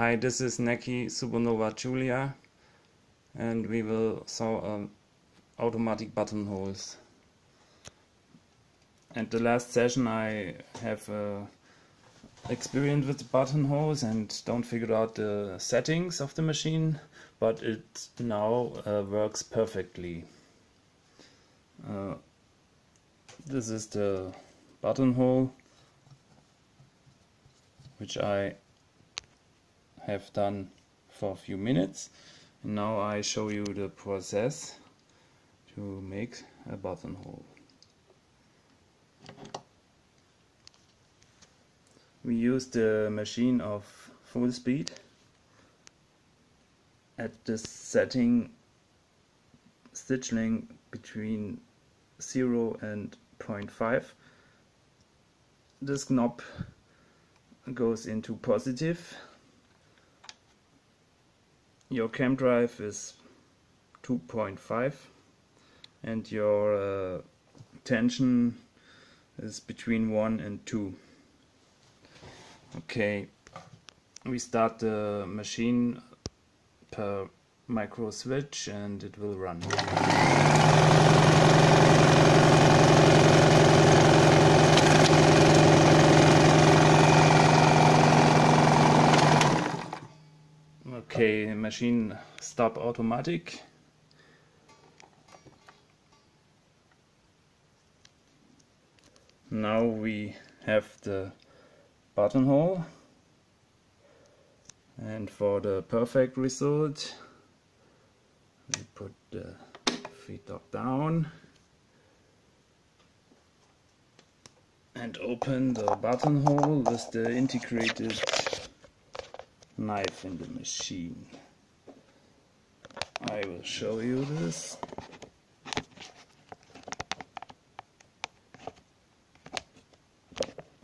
Hi, this is Necchi Supernova Julia and we will saw um, automatic buttonholes. And the last session I have uh, experience with buttonholes and don't figure out the settings of the machine, but it now uh, works perfectly. Uh, this is the buttonhole which I have done for a few minutes. And now I show you the process to make a buttonhole. We use the machine of full speed at the setting stitch length between 0 and 0.5 this knob goes into positive your cam drive is 2.5 and your uh, tension is between 1 and 2 okay. We start the machine per micro switch and it will run Okay, machine stop automatic. Now we have the buttonhole and for the perfect result we put the feed dog down and open the buttonhole with the integrated knife in the machine. I will show you this.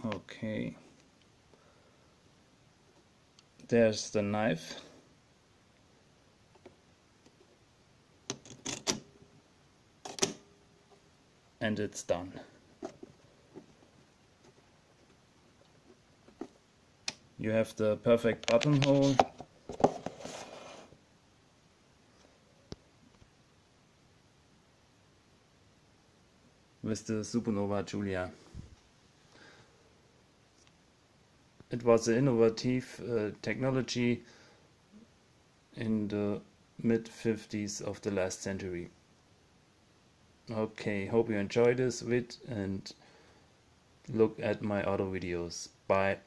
Okay. There's the knife. And it's done. You have the perfect buttonhole with the Supernova Julia. It was an innovative uh, technology in the mid 50s of the last century. Okay, hope you enjoyed this vid and look at my other videos. Bye.